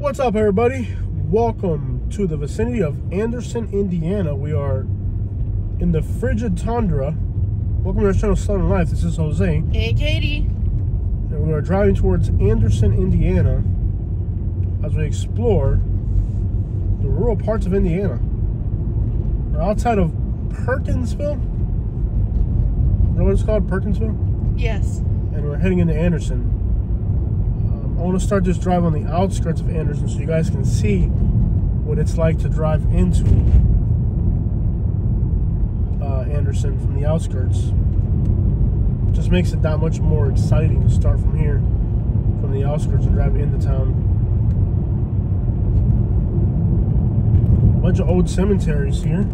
What's up, everybody? Welcome to the vicinity of Anderson, Indiana. We are in the frigid tundra. Welcome to our channel, Southern Life. This is Jose, Hey, Katie. and we are driving towards Anderson, Indiana, as we explore the rural parts of Indiana. We're outside of Perkinsville. Is that what it's called, Perkinsville? Yes. and we're heading into Anderson. I want to start this drive on the outskirts of Anderson so you guys can see what it's like to drive into uh, Anderson from the outskirts. Just makes it that much more exciting to start from here, from the outskirts and drive into town. Bunch of old cemeteries here.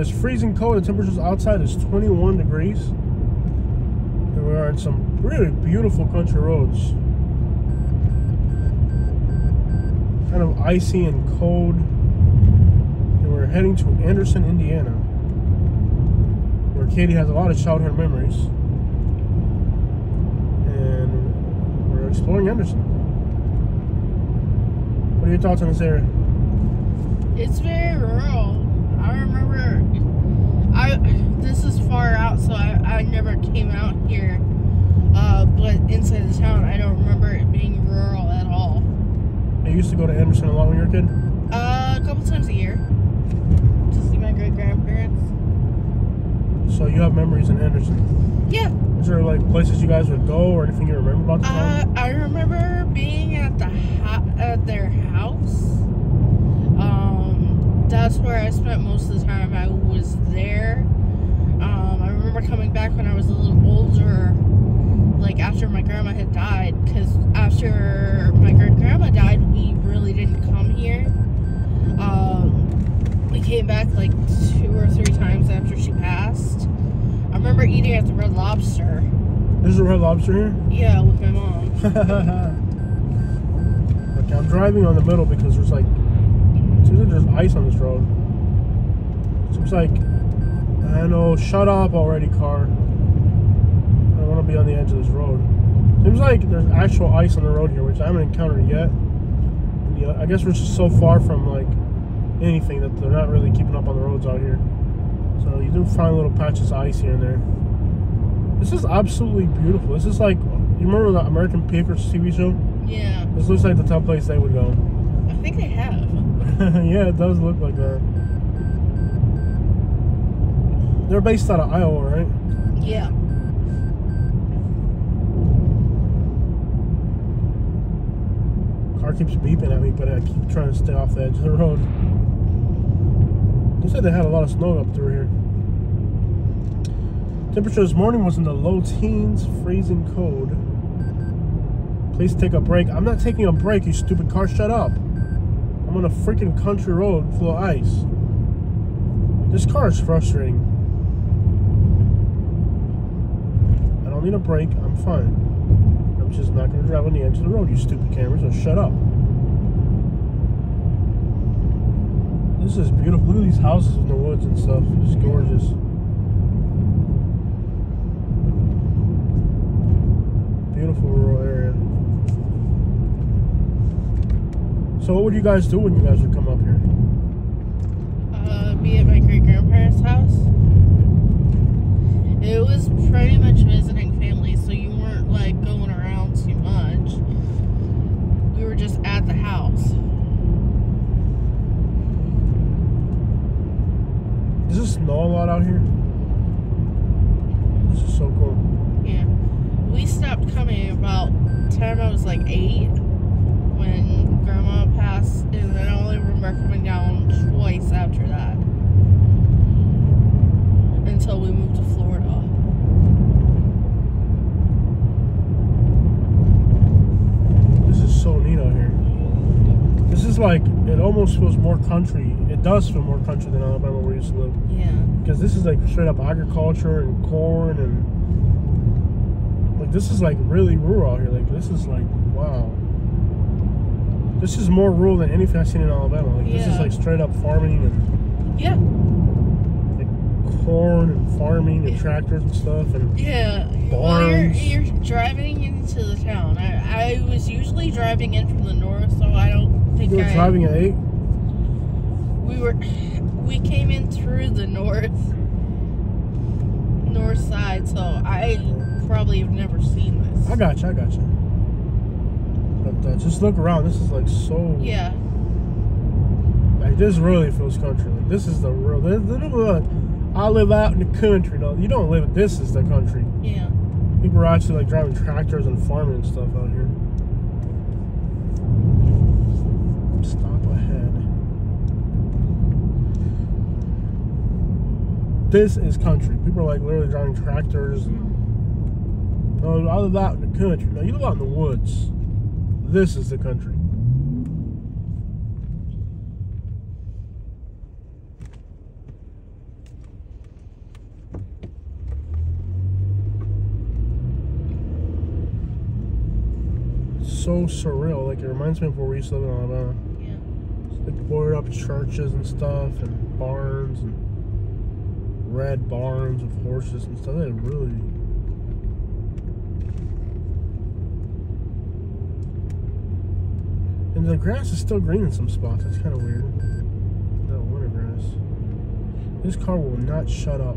It is freezing cold. The temperatures outside is 21 degrees. And we are on some really beautiful country roads. Kind of icy and cold. And we're heading to Anderson, Indiana. Where Katie has a lot of childhood memories. And we're exploring Anderson. What are your thoughts on this area? It's very rural. I remember. I this is far out, so I, I never came out here. Uh, but inside the town, I don't remember it being rural at all. You used to go to Anderson a lot when you were a kid? Uh, a couple times a year to see my great grandparents. So you have memories in Anderson. Yeah. Is there like places you guys would go or anything you remember about the Uh, town? I remember being at the ho- at their house. That's where I spent most of the time I was there. Um, I remember coming back when I was a little older, like after my grandma had died, because after my great grandma died, we really didn't come here. Um, we came back like two or three times after she passed. I remember eating at the Red Lobster. There's a Red Lobster here. Yeah, with my mom. okay, I'm driving on the middle because there's like there's ice on this road. Seems like I know. Shut up already, car. I don't want to be on the edge of this road. Seems like there's actual ice on the road here, which I haven't encountered yet. And, I guess we're just so far from like anything that they're not really keeping up on the roads out here. So you do find little patches of ice here and there. This is absolutely beautiful. This is like you remember the American Pickers TV show? Yeah, This looks like the top place they would go. I think they have. yeah, it does look like that. They're based out of Iowa, right? Yeah. Car keeps beeping at me, but I keep trying to stay off the edge of the road. They said they had a lot of snow up through here. Temperature this morning was in the low teens, freezing cold. Please take a break. I'm not taking a break, you stupid car. Shut up. I'm on a freaking country road full of ice. This car is frustrating. I don't need a break. I'm fine. I'm just not going to drive on the edge of the road, you stupid cameras. So shut up. This is beautiful. Look at these houses in the woods and stuff. It's gorgeous. Beautiful rural area. So, what would you guys do when you guys would come up here? Uh, be at my great grandparents' house. It was pretty much visiting family, so you weren't like going around too much. We were just at the house. Does it snow a lot out here? This is so cool. Yeah. We stopped coming about the time I was like eight when grandma passed, and then I only remember coming down twice after that. Until we moved to Florida. This is so neat out here. This is like, it almost feels more country. It does feel more country than Alabama where we used to live. Yeah. Because this is like straight up agriculture and corn and like this is like really rural out here. Like this is like wow. This is more rural than anything I've seen in Alabama. Like this is like straight up farming and Yeah. like corn and farming and tractors and stuff. And Yeah. Well, you're, Barns. you're driving into the town. I, I was usually driving in from the north, so I don't think we were I. driving at eight. We were. We came in through the north. North side, so I probably have never seen this. I got you. I got you. But uh, just look around. This is like so. Yeah. Like this really feels country. Like this is the real. This, this is what I live out in the country. No, you don't live. This is the country. Yeah. People are actually like driving tractors and farming and stuff out here. Stop ahead. This is country. People are like literally driving tractors and no, I live out in the country. No, you live out in the woods. This is the country. so surreal. Like it reminds me of where we used to live in Alabama. Yeah. Like boarded up churches and stuff, and barns and red barns with horses and stuff. They really. And the grass is still green in some spots. That's kind of weird. That winter grass. This car will not shut up.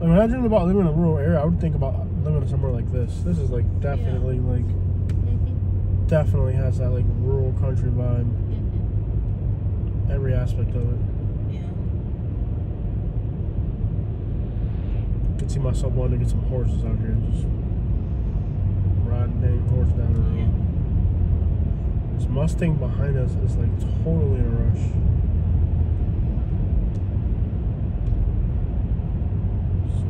Like when I dreamed about living in a rural area, I would think about living somewhere like this. This is like definitely like Mhm. definitely has that like rural country vibe. Mhm. Every aspect of it. Yeah. I can see myself wanting to get some horses out here and just ride a dang horse down the road. Yeah. This Mustang behind us is like totally in a rush. So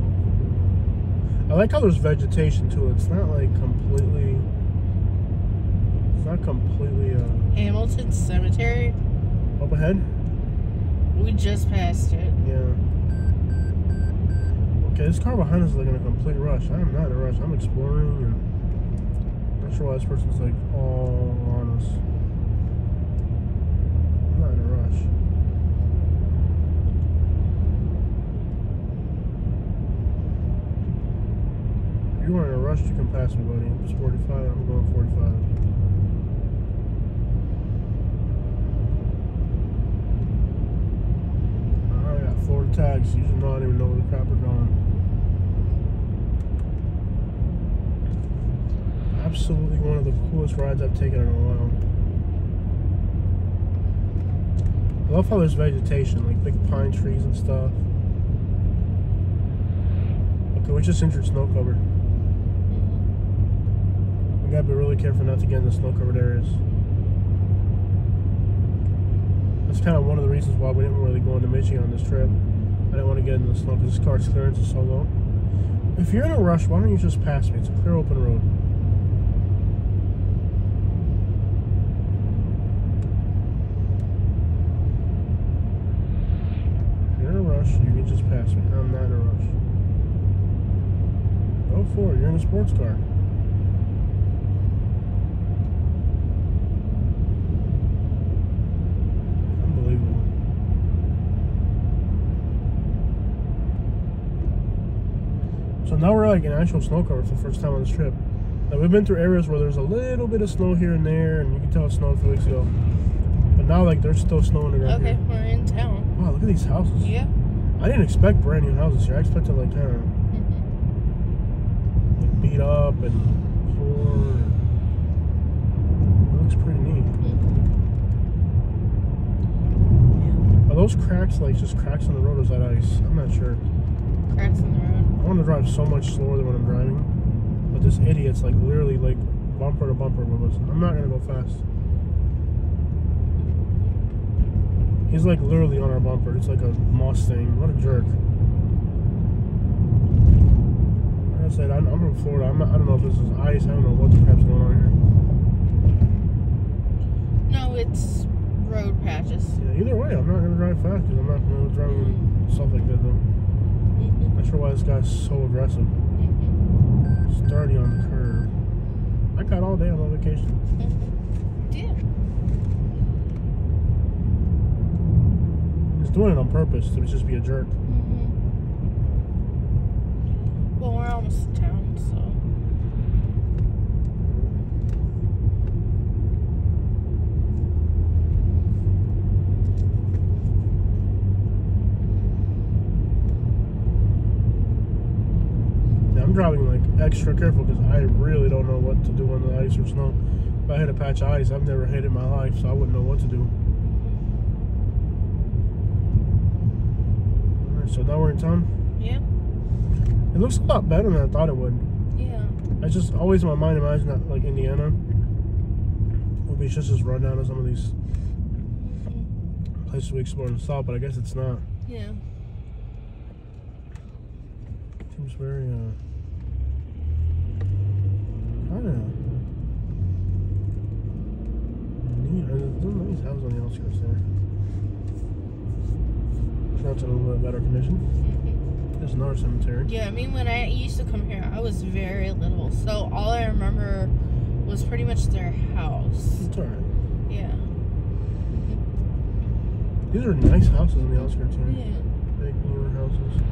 cool. I like how there's vegetation too. It's not like completely. It's not completely uh, Hamilton Cemetery. up ahead. We just passed it. Yeah. Okay, this car behind us is like in a complete rush. I am not in a rush. I'm exploring and not sure why this person's like all on us. I'm not in a rush, you can pass me, buddy. It's 45. I'm going 45. I got Florida tags. You should not even know where the crap are going. Absolutely one of the coolest rides I've taken in a while. I love how there's vegetation, like big pine trees and stuff. Okay, we just entered snow cover. We gotta be really careful not to get in the snow covered areas. That's kind of one of the reasons why we didn't really go into Michigan on this trip. I didn't want to get into the snow because this car's clearance is so low. If you're in a rush, why don't you just pass me? It's a clear open road. 404. You're in a sports car. So now we're like in actual snow cover for the first time on this trip. Like we've been through areas where there's a little bit of snow here and there, and you can tell it snowed a few weeks ago. But now like there's still snow in the ground. Okay, here. we're in town. Wow, look at these houses. Yeah. I didn't expect brand new houses here. I expected like kind of Beat up and poor. It looks pretty neat. Yeah. Are those cracks like just cracks in the road or is that ice? I'm not sure. Cracks in the road. I want to drive so much slower than when I'm driving. But this idiot's like literally like bumper to bumper with us. I'm not gonna go fast. He's like literally on our bumper. It's like a Mustang. What a jerk. Like I said, I'm, I'm from Florida. I'm I don't know if this is ice. I don't know what the crap's going on here. No, it's road patches. Yeah, either way, I'm not gonna drive fast because I'm not gonna drive with stuff like that though. Not sure why this guy's so aggressive. Mhm. Starting on the curve. I got all day on my vacation. Mhm. Yeah. This doing it on purpose to just be a jerk. So. I'm driving like extra careful because I really don't know what to do on the ice or snow. If I hit a patch of ice, I've never hit it in my life, so I wouldn't know what to do. So now we're in town. It looks a lot better than I thought it would. Yeah. I just always in my mind imagine that like Indiana would be just as run down as some of these places we explored and saw, but I guess it's not. Yeah. Seems very uh kinda neat. There's a nice house on the outskirts there. That's in a little bit better condition. There's another cemetery. Yeah, I mean, when I used to come here, I was very little, so all I remember was pretty much their house. It's alright. Yeah. These are nice houses on the outskirts here. Yeah. Big newer houses.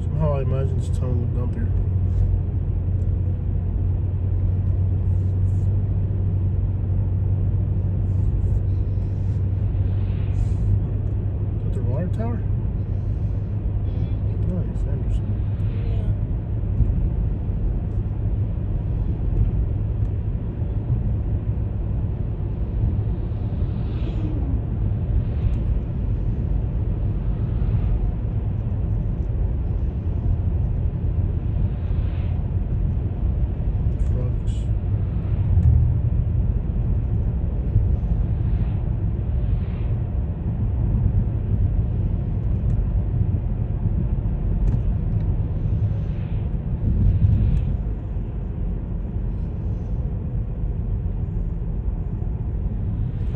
Somehow I imagine this town would dump here. Is that the water tower? Mhm. Nice, Anderson. Yeah. Trucks.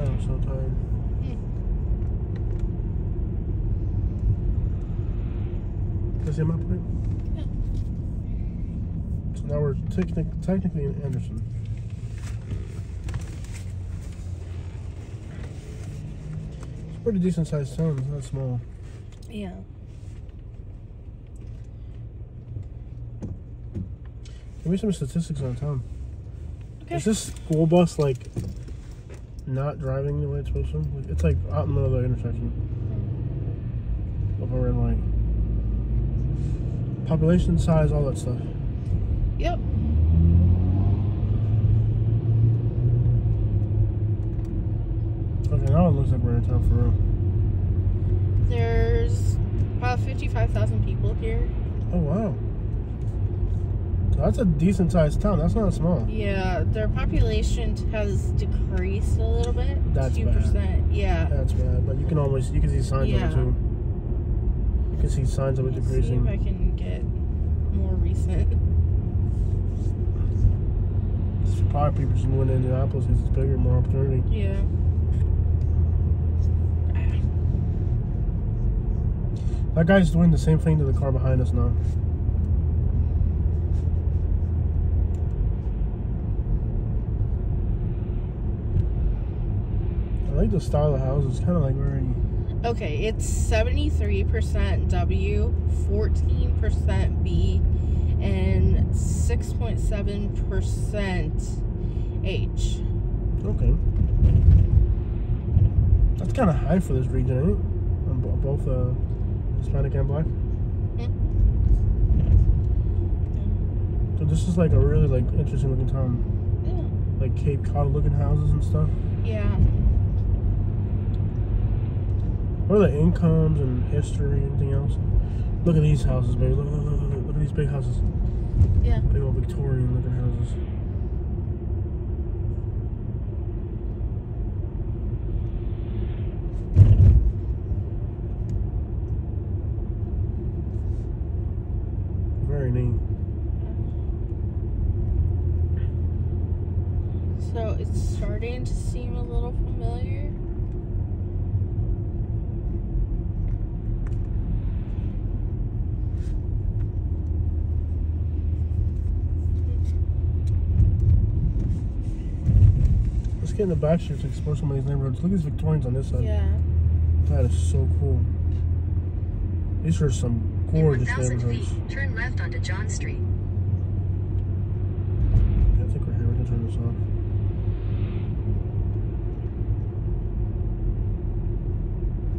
I'm so tired. Can I see a map of it? Yeah. So now we're technic- technically in Anderson. It's a pretty decent sized town, it's not small. Yeah. Give me some statistics on town. Okay. Is this school bus like not driving the way it's supposed to? It's like out in the middle of the intersection mm. of a red light. Population size, all that stuff. Yep. It looks like we're in town for real. There's about 55,000 people here. Oh wow. That's a decent sized town. That's not small. Yeah, their population has decreased a little bit. That's Two bad. percent. Yeah. That's bad, but you can always you can see signs Yeah. of it too. You can see signs of it Let's see if. I can get more recent. It's probably people just moving to Indianapolis because it's bigger, more opportunity. Yeah. That guy's doing the same thing to the car behind us now. I like the style of the house. It's kind of like very. Okay, it's 73% W, 14% B, and 6.7% H. Okay. That's kind of high for this region, ain't it? On bo- both uh, Hispanic and black. Hmm? So this is like a really like interesting looking town. Yeah. Like Cape Cod looking houses and stuff. Yeah. What are the incomes and history, and anything else? Look at these houses, baby. Look, look, look, look, look, look at these big houses. Yeah. Big old Victorian looking houses. Very neat. So it's starting to seem a little familiar. Let's get in the back streets to explore some of these neighborhoods. Look at these Victorians on this side. Yeah. That is so cool. These are some In gorgeous neighborhoods. feet, turn left onto John Street. I think we're here. We can turn this off.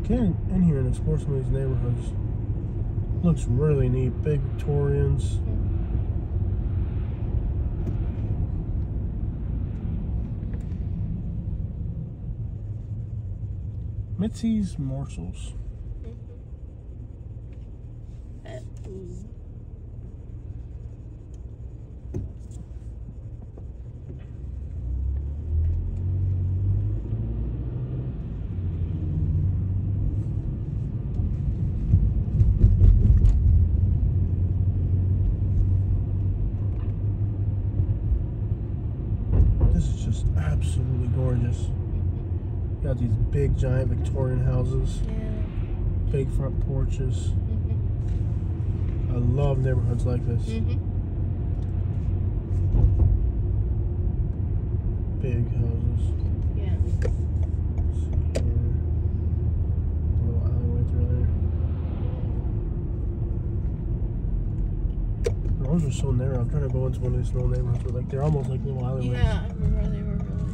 Get in, in here and explore some of these neighborhoods. Looks really neat. Big Victorians. Mitzi's Morsels. Uh, ooh. This is just absolutely gorgeous. Got these big giant Victorian houses, Yeah. big front porches. Mhm. I love neighborhoods like this. Mhm. Big houses. Yeah. Let's see here. Little alleyway through there. The roads are so narrow. I'm trying to go into one of these little neighborhoods where like they're almost like little alleyways. Yeah. I remember they were really.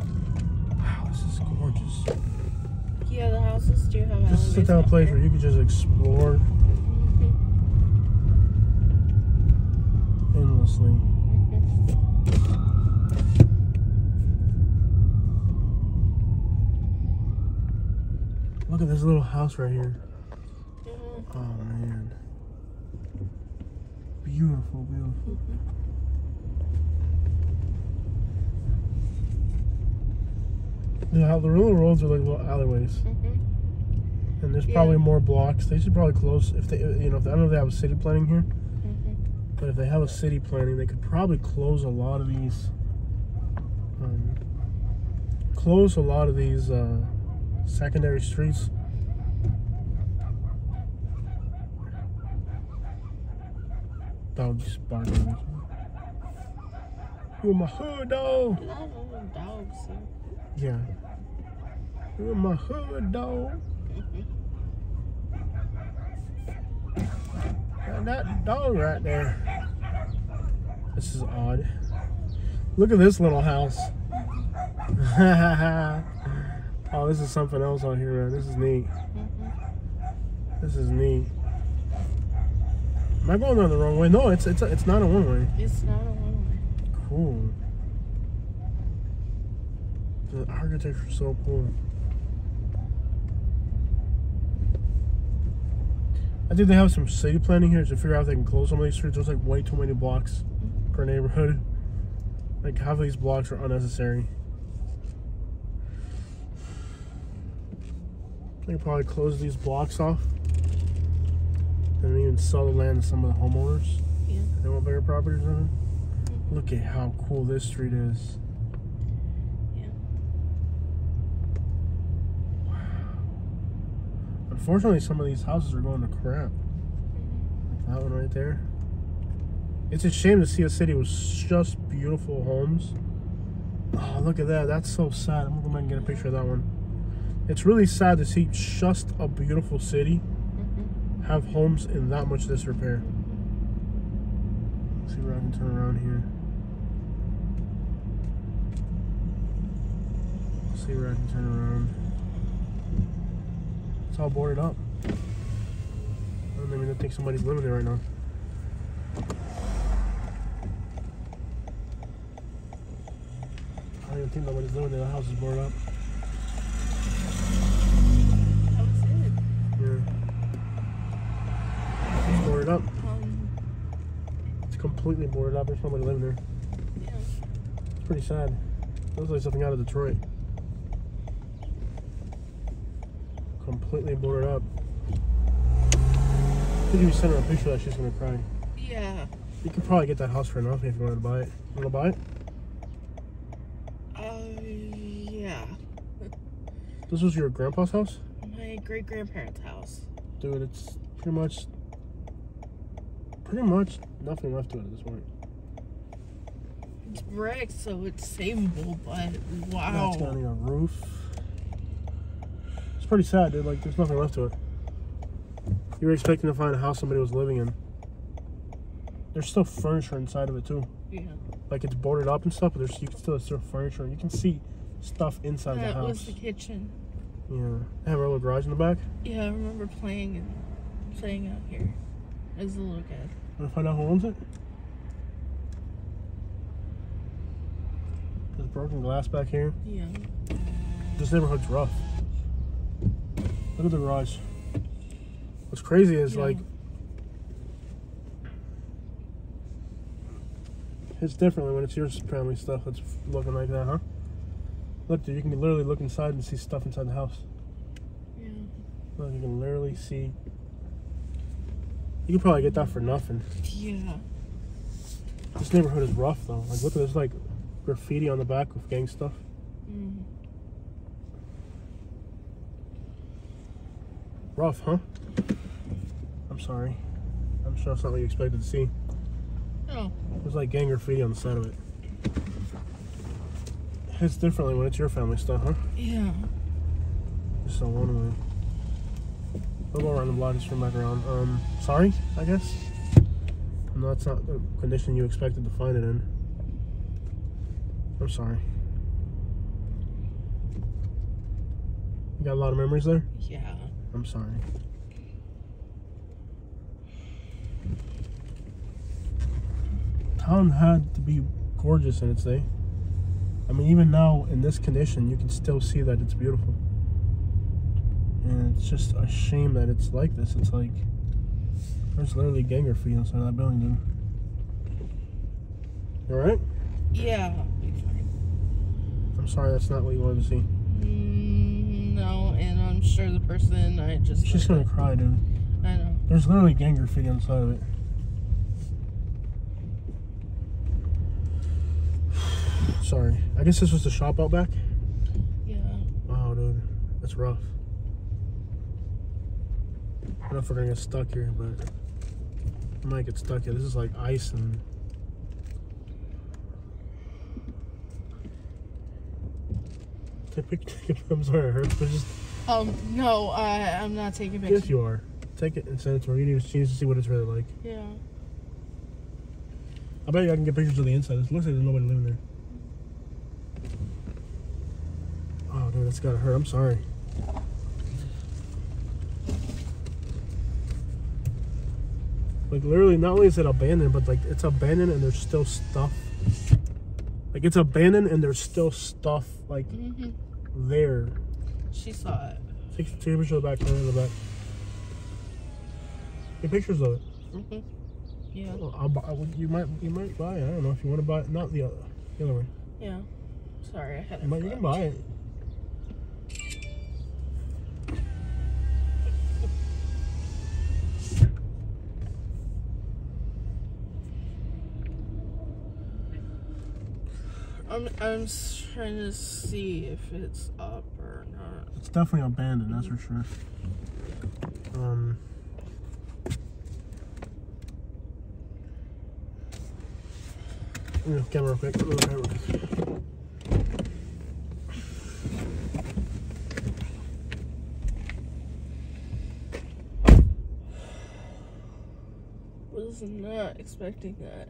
Wow, this is gorgeous. Yeah, the houses do have. This is a alleyways sit-down out place where you could just explore Mhm. endlessly. Mhm. Look at this little house right here. Mhm. Oh man. Beautiful, beautiful. The, how the little roads are like little alleyways, Mhm. and there's Yeah. probably more blocks. They should probably close if they, you know, if, I don't know if they have a city planning here, Mhm. but if they have a city planning, they could probably close a lot of these. Um, close a lot of these uh, secondary streets. Dogs barking. at. You in my hood, dog. Of them dogs. Yeah. My hood, dog. Got that dog right there. This is odd. Look at this little house. oh, this is something else on here, man. This is neat. This is neat. Am I going down the wrong way? No, it's it's it's not a one way. It's not a one way. Cool. The architecture is so cool. I think they have some city planning here to figure out if they can close some of these streets. There's like way too many blocks mm-hmm. per neighborhood. Like half of these blocks are unnecessary. They could probably close these blocks off. And even sell the land to some of the homeowners. Yeah. They want bigger properties on it. Mm-hmm. Look at how cool this street is. Yeah. Unfortunately, some of these houses are going to crap. That one right there. It's a shame to see a city with just beautiful homes. Oh, look at that. That's so sad. I'm gonna go back and get a picture of that one. It's really sad to see just a beautiful city have homes in that much disrepair. Let's see where I can turn around here. Let's see where I can turn around. It's all boarded up. I don't even think somebody's living there right now. I don't even think nobody's living there. The house is boarded up. That was it. Yeah. It's boarded up. Um, It's completely boarded up. There's nobody living there. yeah. It's pretty sad. Looks like something out of Detroit. Completely boarded up. I think if you send her a picture of that, she's gonna cry. Yeah. You could probably get that house for nothing if you wanted to buy it. You wanna buy it? Uh, yeah. This was your grandpa's house? My great grandparents' house. Dude, it's pretty much pretty much nothing left to it at this point. It's brick, so it's savable, but wow. That's got a roof. Pretty sad, dude. Like, there's nothing left to it. You were expecting to find a house somebody was living in. There's still furniture inside of it too. Yeah. Like it's boarded up and stuff, but there's you can still see furniture. You can see stuff inside the house. That was the kitchen. Yeah. They have a little garage in the back. Yeah, I remember playing and playing out here as a little kid. Wanna find out who owns it? There's broken glass back here. Yeah. This neighborhood's rough. Look at the garage. What's crazy is Yeah. like it's differently when it's your family stuff that's looking like that, huh? Look, dude, you can literally look inside and see stuff inside the house. Yeah. Look, you can literally see. You can probably get that for nothing. Yeah. This neighborhood is rough though. Like, look at this, like graffiti on the back with gang stuff. Mm. Rough, huh? I'm sorry. I'm sure that's not what you expected to see. Oh. There's like gang graffiti on the side of it. It's differently when it's your family stuff, huh? Yeah. Just so one way. We'll go around the block, just turn back around. Um, sorry, I guess. No, that's not the condition you expected to find it in. I'm sorry. You got a lot of memories there? Yeah. I'm sorry. Town had to be gorgeous in its day. I mean, even now in this condition, you can still see that it's beautiful. And it's just a shame that it's like this. It's like there's literally gang graffiti inside that building, dude. You alright? Yeah. I'm sorry, that's not what you wanted to see. Mm, no, and I'm sure the person I just. She's gonna cry, dude. I know. There's literally gang graffiti on the side of it. Sorry. I guess this was the shop out back. Yeah. Wow, dude. That's rough. I don't know if we're gonna get stuck here, but we might get stuck here. This is like ice and. A picture. I'm sorry, I hurt, but just. Um. No, I I'm not taking pictures. Yes, you are. Take it and send it to her. You need, she needs to see what it's really like. Yeah. I bet you I can get pictures of the inside. It looks like there's nobody living there. Oh, dude, that's gotta hurt. I'm sorry. Like literally, not only is it abandoned, but like it's abandoned and there's still stuff. Like it's abandoned and there's still stuff like Mhm. There. She saw it. Take, take a picture of the back, turn the back. Get pictures of it. Mhm. Yeah. Well, I'll buy, you might you might buy it. I don't know if you want to buy it. Not the other, the other one. Yeah. Sorry, I had it. You, you can buy it. I'm I'm trying to see if it's up or not. It's definitely abandoned. That's for sure. Um. Yeah, camera real quick. Move the real quick. Was not expecting that.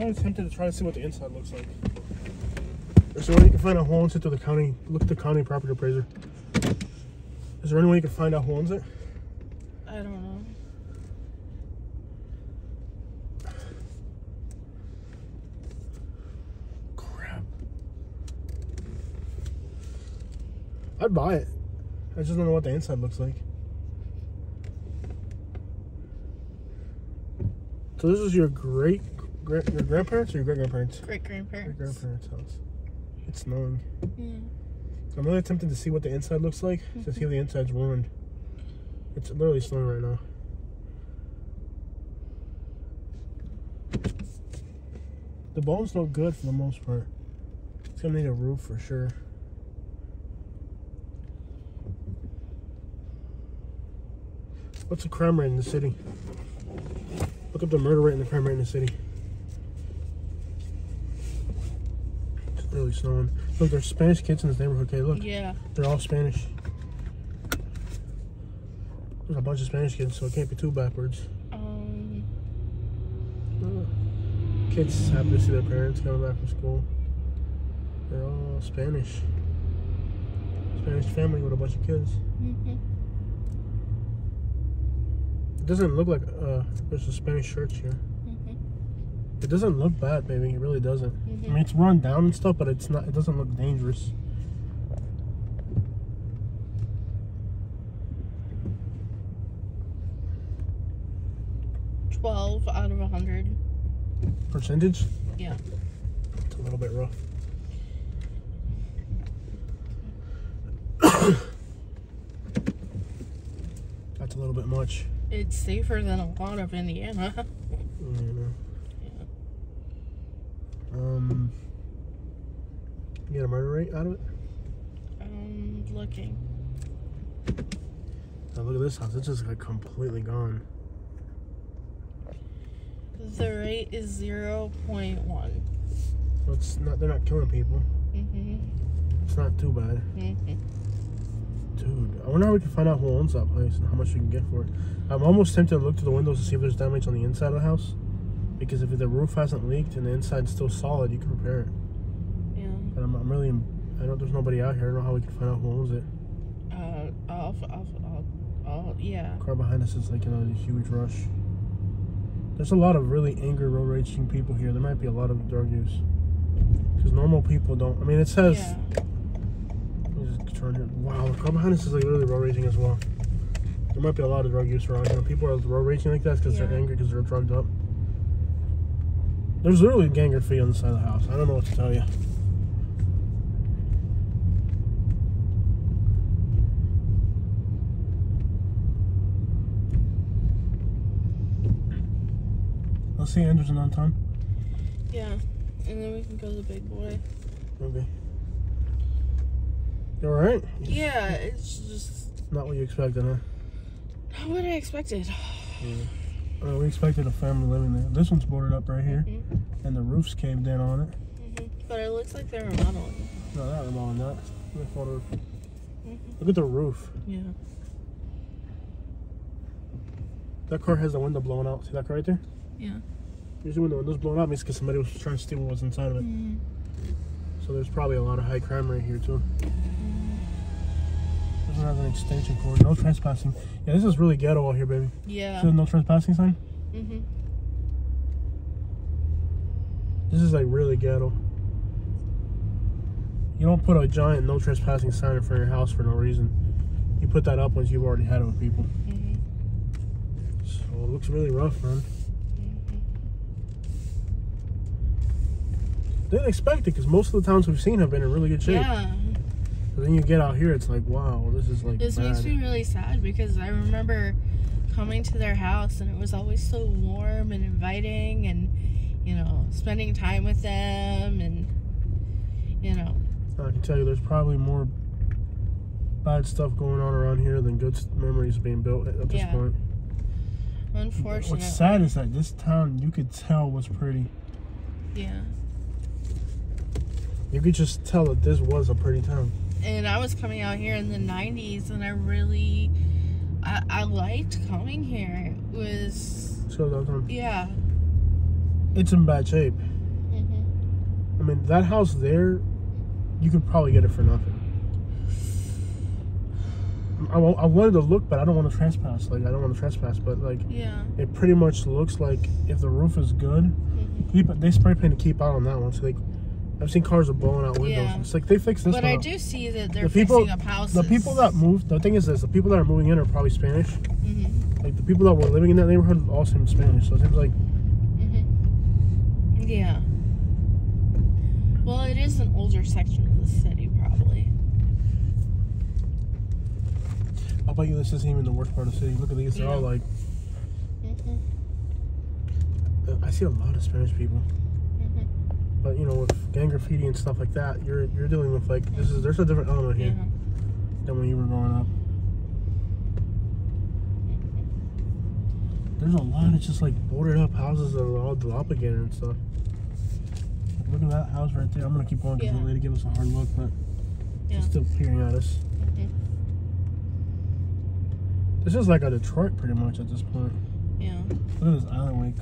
I'm tempted to try to see what the inside looks like. There's a way you can find a hole and sit to the county. Look at the county property appraiser. Is there any way you can find out who owns it? I don't know. Crap. I'd buy it. I just don't know what the inside looks like. So this is your great, your grandparents or your great grandparents? Great grandparents. Great grandparents. house. It's snowing. Yeah. I'm really tempted to see what the inside looks like to see if the inside's ruined. It's literally snowing right now. The bones look good for the most part. It's gonna need a roof for sure. What's the crime rate in the city? Look up the murder rate and the crime rate in the city. Really snowing. Look, there's Spanish kids in this neighborhood. Okay, look. Yeah. They're all Spanish. There's a bunch of Spanish kids, so it can't be too backwards. Um. Kids happy to see their parents coming back from school. They're all Spanish. Spanish family with a bunch of kids. mhm. It doesn't look like uh, there's a Spanish church here. It doesn't look bad, baby. It really doesn't. I Mhm. mean, it's run down and stuff, but it's not. It doesn't look dangerous. Twelve out of a hundred. Percentage? Yeah. It's a little bit rough. That's a little bit much. It's safer than a lot of Indiana. You know. Yeah. Um, you get a murder rate out of it? Um, looking. Now look at this house. It's just like completely gone. The rate is zero point one. So it's not. They're not killing people. Mhm. It's not too bad, Mhm. dude. I wonder how we can find out who owns that place and how much we can get for it. I'm almost tempted to look through the windows to see if there's damage on the inside of the house. Because if the roof hasn't leaked and the inside's still solid, you can repair it. Yeah. But I'm, I'm really. I know there's nobody out here. I don't know how we can find out who owns it. Uh, I'll, I'll, I'll, I'll, yeah. car behind us is like in a huge rush. There's a lot of really angry road raging people here. There might be a lot of drug use. Because normal people don't. I mean, it says. Yeah. Let me just turn here. Wow, the car behind us is like literally road raging as well. There might be a lot of drug use around here. People are road raging like that because they're angry because they're drugged up. There's literally gang graffiti on the side of the house. I don't know what to tell you. See Anderson on time. Yeah. And then we can go to the big boy. Okay. You alright? Yeah, it's just Not what you expected, huh? not what I expected. Uh, we expected a family living there. This one's boarded up right here, Mhm. and the roof's caved in on it. Mhm. But it looks like they're remodeling. No, not remodeling that. Look at the roof. Mhm. Look at the roof. Yeah. That car has the window blown out. See that car right there? Yeah. Usually when the window's blown out, means because somebody was trying to steal what was inside of it. Mm. So there's probably a lot of high crime right here too. This one has an extension cord. No trespassing. Yeah, this is really ghetto out here, baby. Yeah. See the no trespassing sign? Mhm. This is like really ghetto. You don't put a giant no trespassing sign in front of your house for no reason. You put that up once you've already had it with people. Mhm. So it looks really rough, man. Didn't expect it because most of the towns we've seen have been in really good shape. Yeah. But then you get out here, it's like, wow, this is like This bad. makes me really sad because I remember coming to their house and it was always so warm and inviting and you know spending time with them and you know I can tell you, there's probably more bad stuff going on around here than good memories being built at, this Yeah. point. unfortunately What's sad is that this town, you could tell was pretty. yeah You could just tell that this was a pretty town. and I was coming out here in the 90s and I really I, I liked coming here it was So yeah it's in bad shape. hmm I mean, that house there, you could probably get it for nothing. I, I wanted to look, but I don't want to trespass. Like I don't want to trespass, but like Yeah. it pretty much looks like if the roof is good, Mhm. keep they spray paint to keep out on that one. So like I've seen cars are blowing out windows. Yeah. It's like they fixed this But. I up. do see that they're The people- fixing up houses. The people that moved, the thing is this: the people that are moving in are probably Spanish. Mhm. Like the people that were living in that neighborhood all seem Spanish. So it seems like Mhm. Yeah. Well, it is an older section of the city, probably. I'll bet you this isn't even the worst part of the city. Look at these; they're all like. Mhm. uh, I see a lot of Spanish people. But you know, with gang graffiti and stuff like that, you're you're dealing with like this is there's a different element here Yeah. than when you were growing up. There's a lot of just like boarded up houses that are all dilapidated and stuff. Like, look at that house right there. I'm gonna keep going because Yeah. the lady gave us a hard look, but Yeah. she's still peering at us. Mhm. This is like a Detroit pretty much at this point. Yeah. Look at this island wake.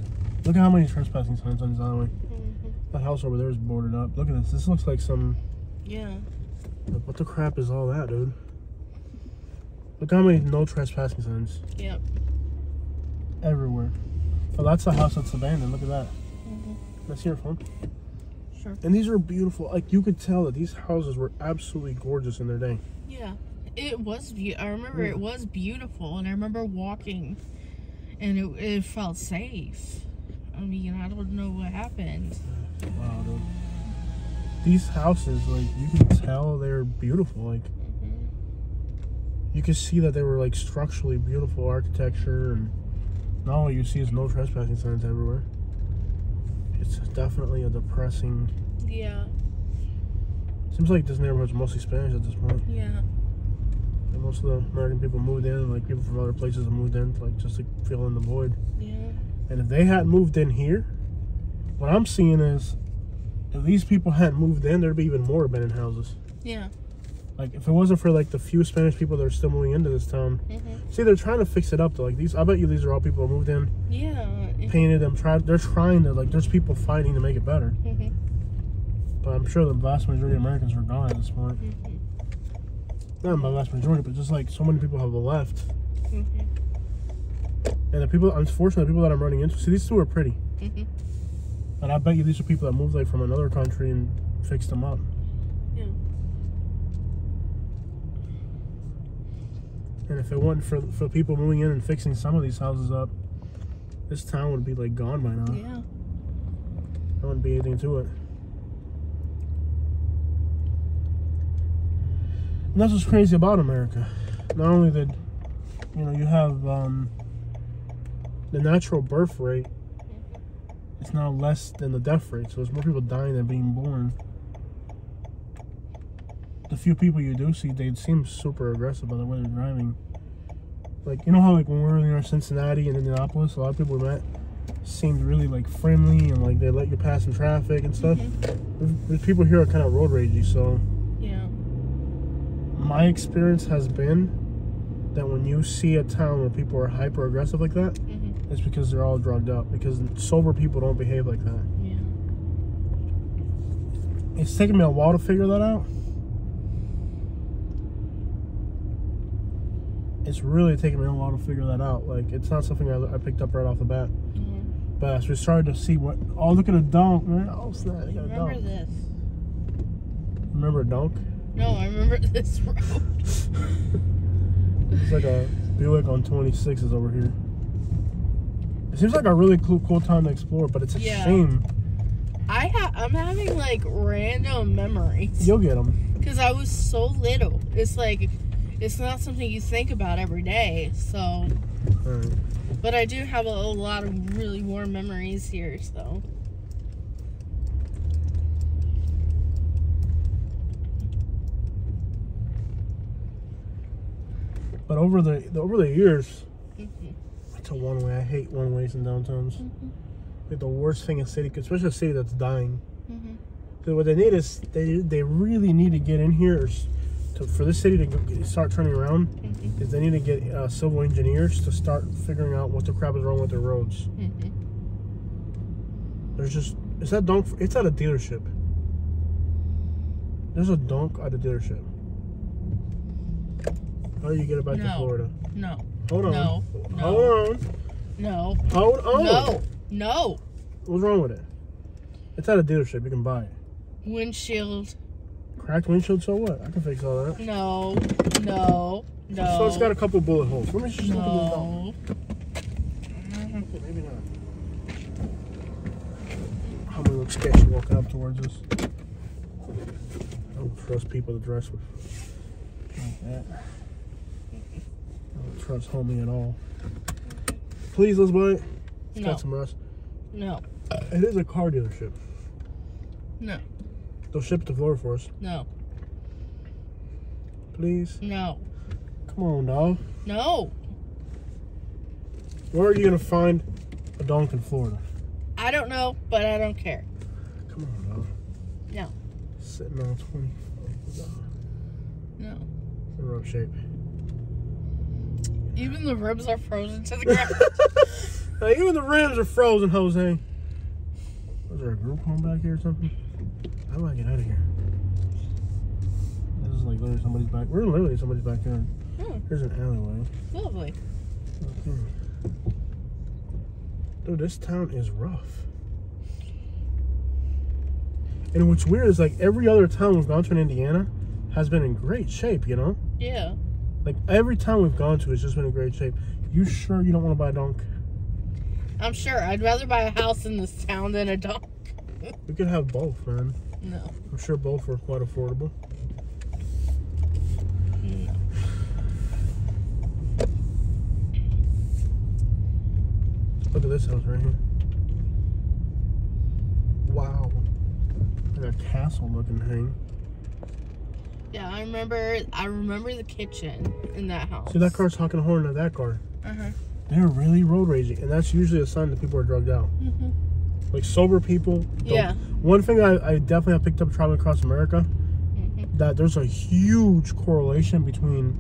Look at how many trespassing signs on this island Mhm. That house over there is boarded up. Look at this. This looks like some. Yeah. What the crap is all that, dude? Look how many no trespassing signs Yep. everywhere. Oh, that's the house that's abandoned. Look at that. Can I see your phone? Sure. And these are beautiful. Like you could tell that these houses were absolutely gorgeous in their day. Yeah. It was. I remember Yeah. it was beautiful, and I remember walking, and it, it felt safe. I mean, I don't know what happened. Wow, dude. These houses, like you can tell they're beautiful. Like Mhm. you can see that they were like structurally beautiful architecture, and now all you see is no trespassing signs everywhere. It's definitely a depressing. Yeah. Seems like this neighborhood's mostly Spanish at this point. Yeah. And most of the American people moved in, like people from other places have moved in, like just to fill in the void. Yeah. And if they hadn't moved in here, what I'm seeing is, if these people hadn't moved in, there'd be even more abandoned houses. Yeah. Like if it wasn't for like the few Spanish people that are still moving into this town, Mhm. see they're trying to fix it up though. Like these, I bet you these are all people who moved in, Yeah. painted them, tried. They're trying to like. There's people fighting to make it better, Mhm. but I'm sure the vast majority of Americans are gone at this point. Mhm. Not my vast majority, but just like so many people have left. Mhm. And the people, unfortunately, the people that I'm running into, see these two are pretty, Mhm. But I bet you these are people that moved like from another country and fixed them up. Yeah. And if it wasn't for for people moving in and fixing some of these houses up, this town would be like gone by now. Yeah. There wouldn't be anything to it. And that's what's crazy about America. Not only did you know you have um, the natural birth rate, it's now less than the death rate. So there's more people dying than being born. The few people you do see, they seem super aggressive by the way they're driving. Like you know how like when we were in our Cincinnati and Indianapolis, a lot of people we met seemed really like friendly and like they let you pass in traffic and stuff. Mm-hmm. There's, there's people here are kind of road ragey, so Yeah. my experience has been that when you see a town where people are hyper aggressive like that. It's because they're all drugged up. Because sober people don't behave like that. Yeah. It's taken me a while to figure that out. It's really taken me a while to figure that out. Like, it's not something I, I picked up right off the bat. Mhm. But as we started to see what, oh, look at a donk, man. Oh, snap, got a Remember donk. this? Remember a donk? No, I remember this road. It's like a Buick on 26s over here. It seems like a really cool, cool time to explore, but it's a Yeah. shame. I ha- I'm having like random memories You'll get them. because I was so little. It's like it's not something you think about every day. So, right. but I do have a, a lot of really warm memories here. So, But over the, over the years. It's a one way. I hate one ways in downtowns. Like the worst thing a city, especially a city that's dying. Mhm. So what they need is they they really need to get in here to, for this city to start turning around. Mhm. Is they need to get uh, civil engineers to start figuring out what the crap is wrong with their roads. Mhm. There's just is that donk? It's at a dealership. There's a donk at a dealership. How do you get it back to Florida? No. Hold on. No. No. Hold on. No. Hold on. No. No. What's wrong with it? It's at a dealership. You can buy it. Windshield. Cracked windshield, so what? I can fix all that. No. No. No. So it's got a couple bullet holes. Let me just look at No. this. Maybe not. How many look sketchy walking up towards us? I don't trust people to dress with like that. Trust homie at all. Please, let's buy it. It's No. got some rust. No. It is a car dealership. No. They'll ship it to Florida for us. No. Please. No. Come on, dog. No. Where are you gonna find a donk in Florida? I don't know, but I don't care. Come on, dog. No. Sitting on 20. No. In rough shape. Even the ribs are frozen to the ground. Even the rims are frozen, Jose. Was there a group home back here or something? How do I get out of here? This is like literally somebody's back. We're literally somebody's backyard. Hmm, Here's an alleyway. lovely. Okay. Dude, this town is rough. And what's weird is like every other town we've gone to in Indiana has been in great shape, you know? Yeah. Like every time we've gone to it's just been in great shape. You sure you don't want to buy a donk? I'm sure. I'd rather buy a house in this town than a dog. We could have both, man. No. I'm sure both are quite affordable. No. Look at this house right here. Wow. Like a castle looking thing. Yeah, I remember. I remember the kitchen in that house. See that car's honking a horn at that car. Uh huh. They're really road raging, and that's usually a sign that people are drugged out. hmm Like sober people. don't- Yeah. One thing I, I definitely have picked up traveling across America hmm that there's a huge correlation between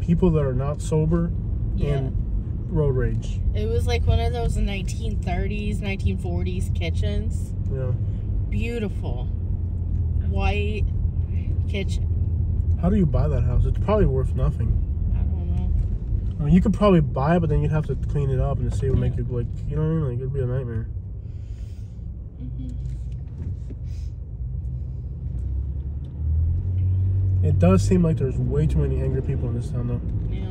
people that are not sober Yeah. and road rage. It was like one of those 1930s, 1940s kitchens. Yeah. Beautiful, white kitchen. How do you buy that house? It's probably worth nothing. I don't know. I mean, you could probably buy it, but then you'd have to clean it up and the city would make it like, you know what I mean? Like, it'd be a nightmare. hmm It does seem like there's way too many angry people in this town, though, Yeah.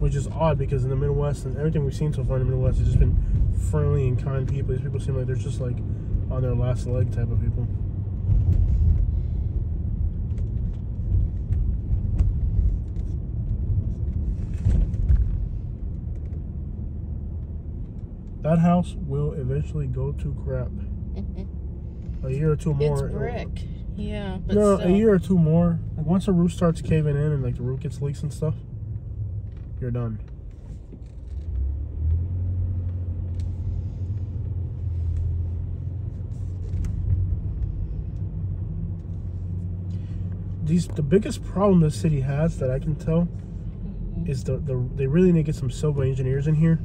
which is odd because in the Midwest and everything we've seen so far in the Midwest has just been friendly and kind people. These people seem like they're just like on their last leg type of people. That house will eventually go to crap. A year or two more. It's brick. Yeah, but no, still. a year or two more. Like once the roof starts caving in and like the roof gets leaks and stuff, you're done. These the biggest problem this city has that I can tell mm-hmm. is the, the they really need to get some civil engineers in here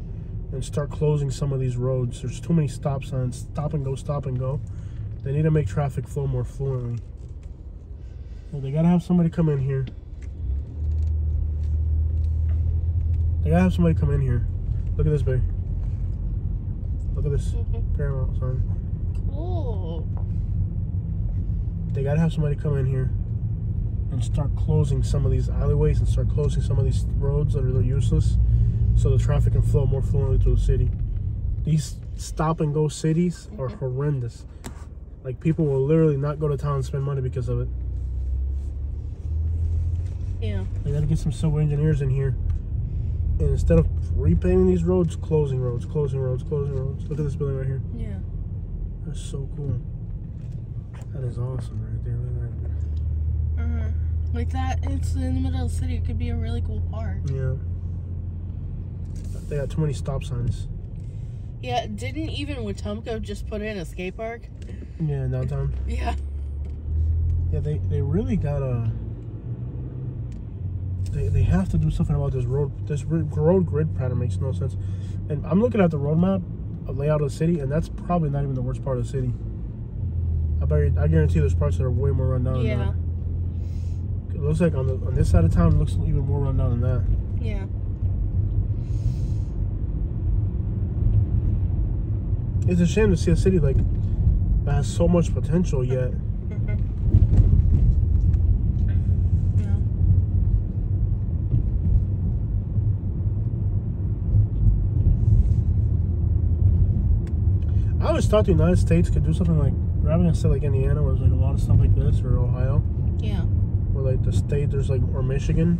and start closing some of these roads. There's too many stop signs, stop and go, stop and go. They need to make traffic flow more fluently. Well, they gotta have somebody come in here. They gotta have somebody come in here. Look at this, babe. Look at this. Paramount sign. Cool. They gotta have somebody come in here and start closing some of these alleyways and start closing some of these roads that are useless so the traffic can flow more fluently through the city. These stop and go cities are horrendous. Like people will literally not go to town and spend money because of it. Yeah. They gotta get some civil engineers in here. And instead of repainting these roads, closing roads, closing roads, closing roads. Look at this building right here. Yeah. That's so cool. That is awesome right there. Look at that. Uh-huh. Like that, it's in the middle of the city. It could be a really cool park. Yeah. They got too many stop signs. Yeah, didn't even Wetumpka just put in a skate park? Yeah, downtown. Yeah. Yeah, they, they really gotta. They, they have to do something about this road. This road grid pattern makes no sense. And I'm looking at the road map, a layout of the city, and that's probably not even the worst part of the city. I bet I guarantee there's parts that are way more run down. than Yeah. that. looks like on the on this side of town, it looks even more run down than that. Yeah. It's a shame to see a city like that has so much potential yet. I always thought the United States could do something like rather than say like Indiana, where there's like a lot of stuff like this, or Ohio, Yeah. where like the state there's like or Michigan,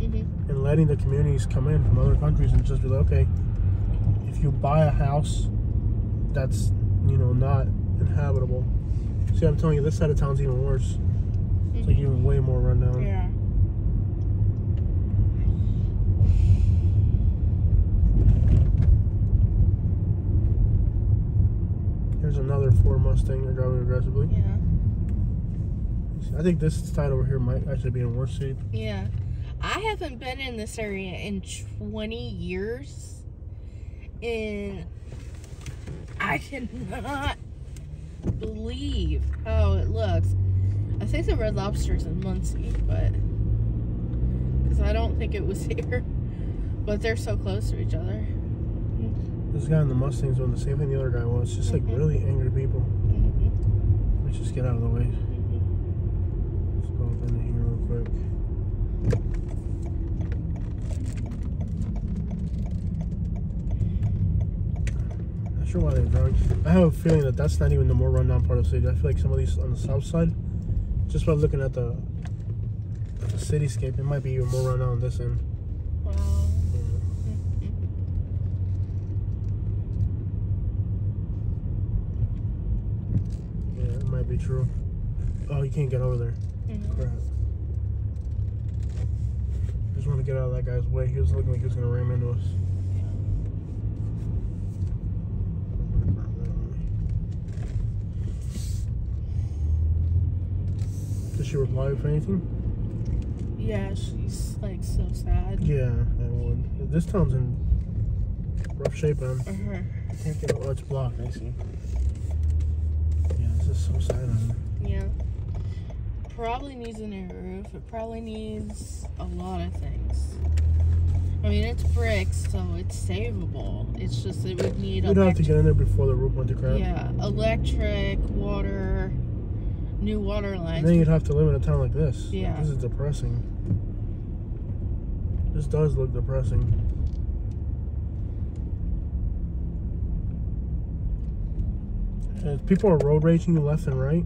Mhm. and letting the communities come in from other countries and just be like, okay, if you buy a house that's you know not inhabitable. See, I'm telling you, this side of town's even worse. It's like mm-hmm. even way more rundown. Yeah. Here's another Ford Mustang they're driving aggressively. Yeah. I think this side over here might actually be in worse shape. Yeah. I haven't been in this area in 20 years. And I cannot believe how it looks. I think the Red Lobster's in Muncie, but. Because I don't think it was here. But they're so close to each other. This guy in the Mustang's doing the same thing the other guy was. Just like Mhm. really angry people. Mhm. Let's just get out of the way. Mhm. Let's go up in here real quick. Sure why they're drunk. I have a feeling that that's not even the more rundown part of the city. I feel like some of these on the south side, just by looking at the, at the cityscape, it might be even more rundown on this end. Wow. Yeah. Yeah, it might be true. Oh, you can't get over there. Mhm. Crap. Just want to get out of that guy's way. He was looking like he was gonna ram into us. Did she reply with anything? Yeah, she's like so sad. Yeah, I would. This town's in rough shape, man. Uh-huh. I can't get. Oh, it's blocked. I see. Yeah, this is so sad. Man. Yeah. Probably needs a new roof. It probably needs a lot of things. I mean, it's bricks, so it's savable. It's just it would need We'd have to get in there before the roof went to crap. Yeah, electric, water, new water And lines. then you'd have to live in a town like this. Yeah. this is depressing. This does look depressing. If people are road raging left and right,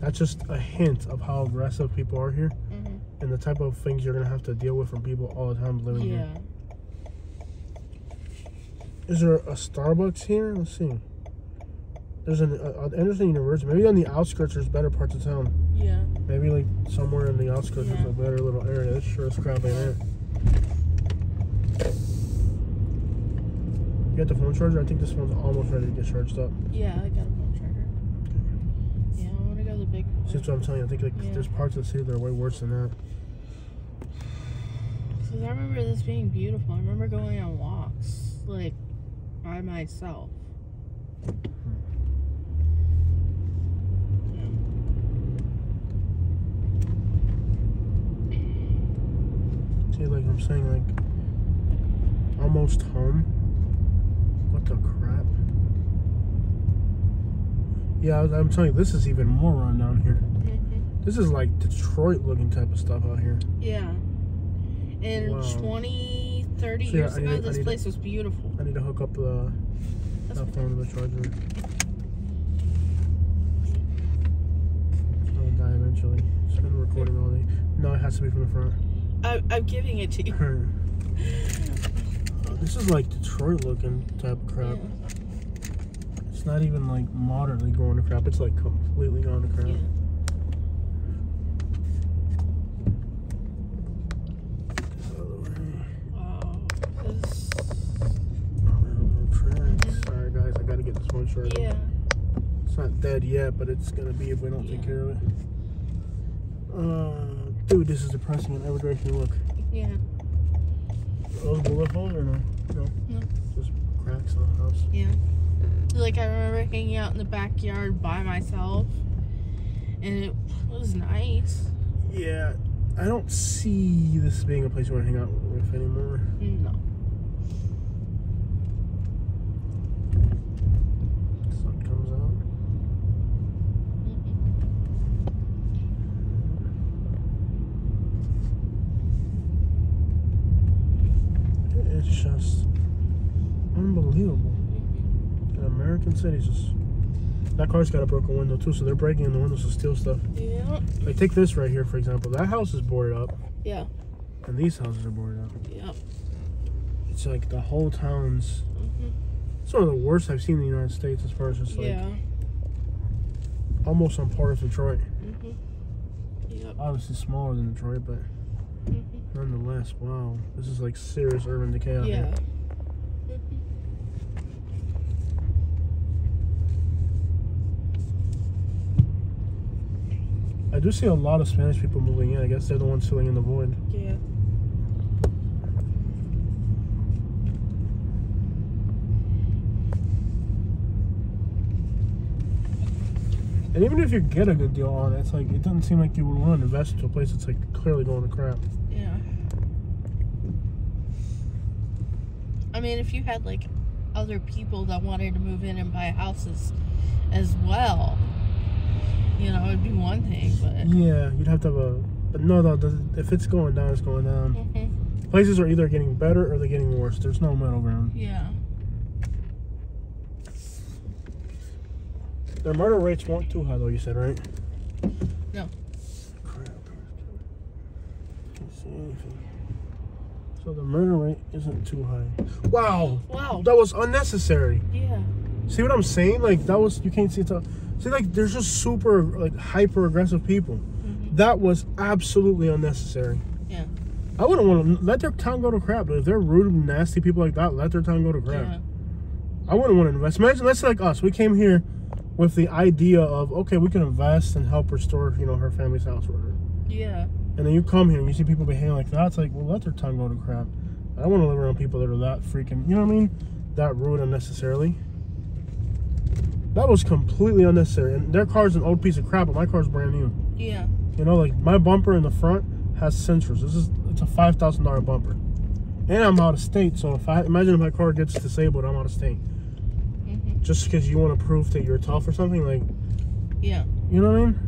that's just a hint of how aggressive people are here Mhm. and the type of things you're gonna have to deal with from people all the time living Yeah. here. Is there a Starbucks here? Let's see. There's an uh, uh, Anderson University. Maybe on the outskirts, there's better parts of town. Yeah. Maybe like somewhere in the outskirts there's a better little area. This sure is crap ain't it? You got the phone charger? I think this one's almost ready to get charged up. Yeah, I got a phone charger. Yeah, I want to go to the big See that's what I'm telling you. I think like Yeah. there's parts of the city that are way worse than that. Because I remember this being beautiful. I remember going on walks, like, by myself. See, like I'm saying, like almost home. What the crap? Yeah, I- I'm telling you, this is even more run down here. Mhm. This is like Detroit looking type of stuff out here. Yeah. In Wow. 20, 30 So, yeah, years ago, this to- place was beautiful. I need to hook up the That's that phone to the charger. I'll die eventually. It's been recording all day. No, it has to be from the front. I, I'm giving it to you. This is like Detroit looking type of crap. Yeah. It's not even like moderately going to crap. It's like completely gone to crap. Yeah. This other way. Wow. This, Oh, railroad tracks. Sorry guys, I gotta get this one short. yeah. It's not dead yet, but it's gonna be if we don't take care of it. Uh, dude, this is depressing in every direction you look. Yeah. Oh, Are those bullet holes or no? No. No. Just cracks in the house. Yeah. Like, I remember hanging out in the backyard by myself. And it was nice. Yeah, I don't see this being a place you want to hang out with anymore. No. Sun comes out. It's just unbelievable. In American cities, just that car's got a broken window too, so they're breaking in the windows to steal stuff. Yeah. Like take this right here, for example. That house is boarded up, Yeah. and these houses are boarded up. Yeah. It's like the whole town's. Mhm. It's one of the worst I've seen in the United States as far as just like Yeah. almost on par with Detroit. Mhm. Yep. Obviously smaller than Detroit, but Mhm. nonetheless, wow, this is like serious urban decay out Yeah. here. I do see a lot of Spanish people moving in. I guess they're the ones filling in the void. Yeah. And even if you get a good deal on it, it's like it doesn't seem like you would want to invest into a place that's like clearly going to crap. Yeah. I mean, if you had like other people that wanted to move in and buy houses as well, you know, it'd be one thing, but. Yeah, you'd have to have a. But no, the- If it's going down, it's going down. Mhm. Places are either getting better or they're getting worse. There's no middle ground. Yeah. Their murder rates weren't too high, though. You said right? No. Crap. See anything. So the murder rate isn't too high. Wow, Wow. that was unnecessary. Yeah. See what I'm saying? Like that was you can't see it. See, like there's just super like hyper aggressive people. Mhm. That was absolutely unnecessary. Yeah. I wouldn't want to let their town go to crap. but If they're rude and nasty people like that, let their town go to crap. Yeah. I wouldn't want to invest. Imagine, let's say like us. We came here with the idea of okay, we can invest and help restore, you know, her family's house or whatever. Yeah. And then you come here and you see people behaving like that. It's like, well, let their town go to crap. I don't want to live around people that are that freaking, you know what I mean? That rude unnecessarily. That was completely unnecessary. And their car's an old piece of crap, but my car's brand new. Yeah. You know, like my bumper in the front has sensors. This is it's a five thousand dollar bumper, and I'm out of state. So if I imagine if my car gets disabled, I'm out of state. Mhm. Just because you want to prove that you're tough or something, like Yeah. you know what I mean?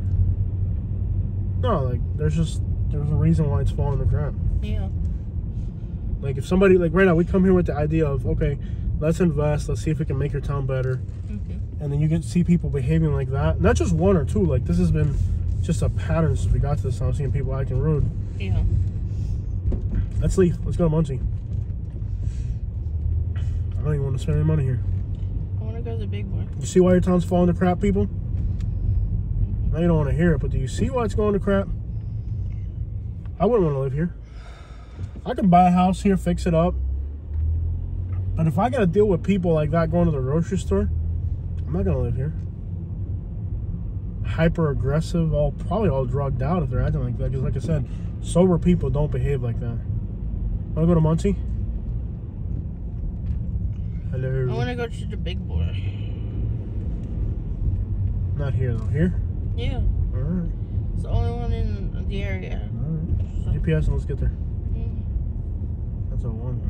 No, like there's just there's a reason why it's falling to crap. Yeah. Like if somebody like right now we come here with the idea of okay, let's invest, let's see if we can make your town better, Mhm. And then you get see people behaving like that. Not just one or two. Like this has been just a pattern since we got to this town, seeing people acting rude. Yeah. Let's leave. Let's go to Muncie. I don't even want to spend any money here. I want to go to the big one. You see why your town's falling to crap, people? Mm-hmm. Now you don't want to hear it, but do you see why it's going to crap? I wouldn't want to live here. I can buy a house here, fix it up. But if I got to deal with people like that going to the grocery store, I'm not to live here. Hyper aggressive, all probably all drugged out if they're acting like that. Because, like I said, sober people don't behave like that. Want to go to Muncie? Hello. I want to go to the big boy. Not here though. Here? Yeah. All right. It's the only one in the area. All right. GPS and let's get there. Mhm. That's a one.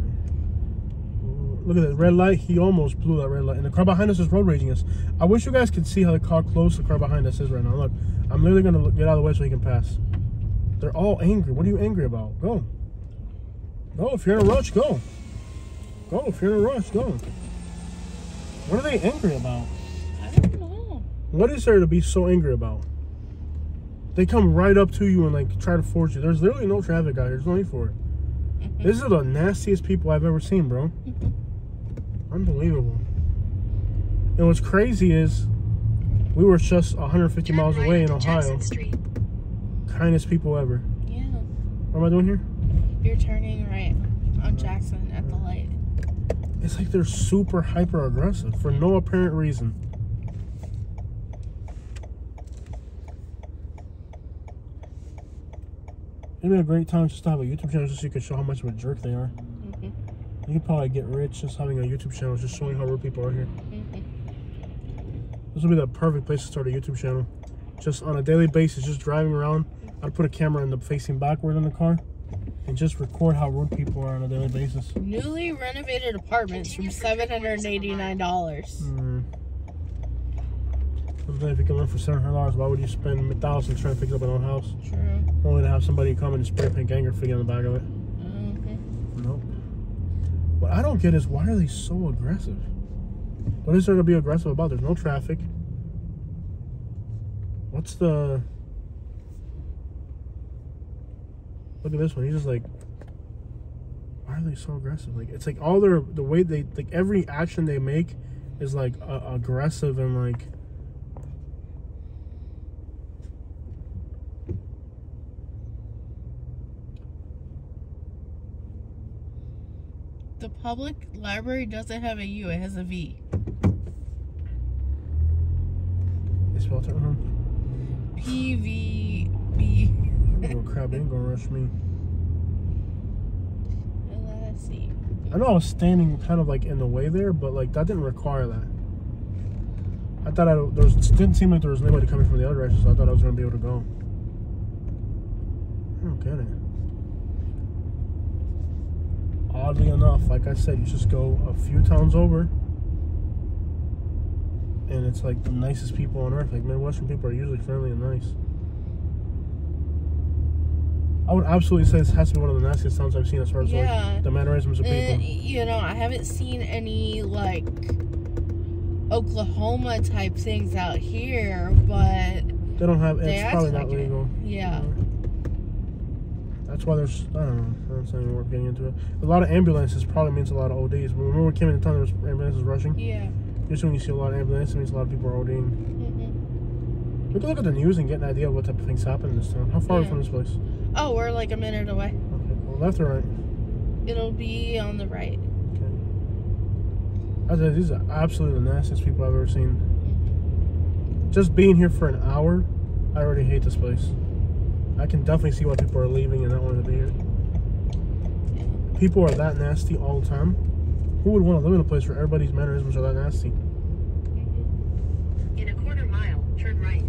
Look at that red light. He almost blew that red light. And the car behind us is road raging us. I wish you guys could see how the car close the car behind us is right now. Look, I'm literally gonna get out of the way so he can pass. They're all angry. What are you angry about? Go. Go. If you're in a rush, go. Go. If you're in a rush, go. What are they angry about? I don't know. What is there to be so angry about? They come right up to you and like try to force you. There's literally no traffic out here. There's no need for it. These are the nastiest people I've ever seen, bro. Mm-hmm. Unbelievable. And what's crazy is we were just 150 Turn miles right away in Ohio. Kindest people ever. Yeah. What am I doing here? You're turning right on Jackson at the light. It's like they're super hyper aggressive for no apparent reason. It'd be a great time just to have a YouTube channel just so you can show how much of a jerk they are. You could probably get rich just having a YouTube channel, just showing how rude people are here. This would be the perfect place to start a YouTube channel. Just on a daily basis, just driving around, I'd put a camera in the facing backward in the car and just record how rude people are on a daily basis. Newly renovated apartments from seven hundred and eighty nine dollars. Mm. Sometimes if you can rent for seven hundred dollars, why would you spend a thousand trying to fix up an old house? True. Only to have somebody come and spray paint gang graffiti on the back of it. What I don't get is why are they so aggressive? What is there to be aggressive about? There's no traffic. What's the Look at this one. He's just like why are they so aggressive? Like it's like all their the way they like every action they make is like uh, aggressive and like public library doesn't have a U; it has a V. they spelled it wrong. P V B. Oh crap, ain't gonna rush me. Let's see. I know I was standing kind of like in the way there, but like that didn't require that. I thought I there was it didn't seem like there was anybody coming from the other direction, so I thought I was gonna be able to go. I don't get it. Oddly enough, like I said, you just go a few towns over, and it's like the nicest people on earth. Like Midwestern people are usually friendly and nice. I would absolutely say this has to be one of the nastiest towns I've seen as far as Yeah. like the mannerisms of people. You know, I haven't seen any like Oklahoma type things out here, but They don't have. It's probably like not it. legal. Yeah. Mm-hmm. That's why there's. I don't know. That's not even worth getting into it. A lot of ambulances probably means a lot of ODs. Remember, we came in the town. There was ambulances rushing. Yeah. Usually, when you see a lot of ambulances, it means a lot of people are ODing. hmm We can look at the news and get an idea of what type of things happen in this town. How far are we from this place? Oh, we're like a minute away. Okay. Well, left or right? It'll be on the right. Okay. I said these are absolutely the nastiest people I've ever seen. Just being here for an hour, I already hate this place. I can definitely see why people are leaving and not wanting to be here. People are that nasty all the time. Who would want to live in a place where everybody's mannerisms are that nasty? In a quarter mile, turn right.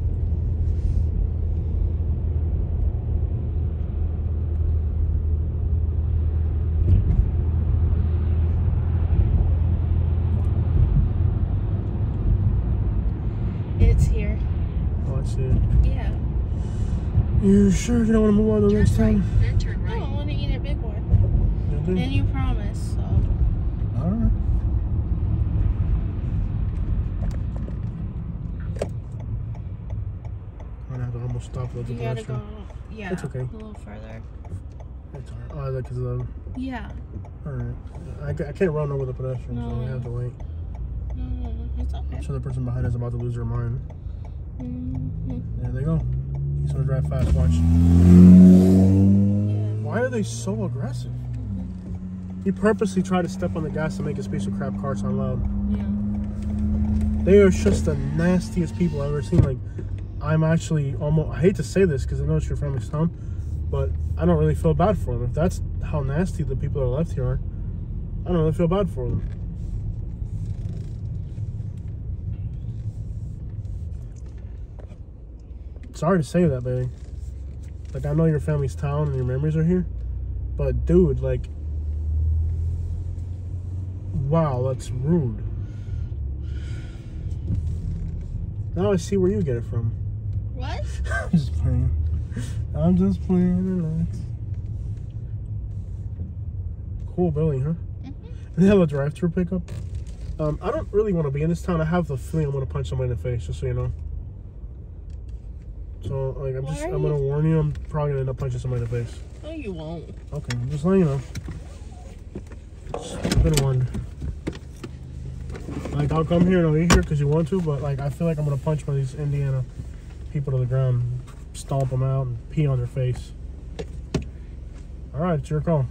It's here. Oh, I see it. Yeah. You sure you don't want to move on to the Turn next right, town? then turn No, I right. want to eat a big one. You do? And you promise, so. Alright. I'm gonna have to almost stop at the You gotta pedestrian. go. Yeah. That's okay. A little further. It's alright. Oh, because of the. Yeah. Alright. I, I can't run over the pedestrian, so we No. have to wait. No, no, no, it's okay. I'm sure the person behind is about to lose their mind. Mhm. There they go. He's gonna drive fast, watch. Why are they so aggressive? He purposely tried to step on the gas to make his piece of crap car sound loud. Yeah. They are just the nastiest people I've ever seen. Like, I'm actually almost, I hate to say this because I know it's your family's town, but I don't really feel bad for them. If that's how nasty the people that are left here are, I don't really feel bad for them. Sorry to say that, baby. Like, I know your family's town and your memories are here, but dude, like, wow, that's rude. Now I see where you get it from. What? I'm just playing. I'm just playing. Relax. Cool building, huh? Mhm. They have a drive-through pickup. Um, I don't really want to be in this town. I have the feeling I'm gonna punch somebody in the face, just so you know. So, like, I'm Why just, I'm gonna warn you. I'm probably gonna end up punching somebody in the face. No, you won't. Okay, I'm just letting you know. Been warned. Like, I'll come here and I'll eat here because you want to, but like, I feel like I'm gonna punch one of these Indiana people to the ground, stomp them out, and pee on their face. All right, it's your call.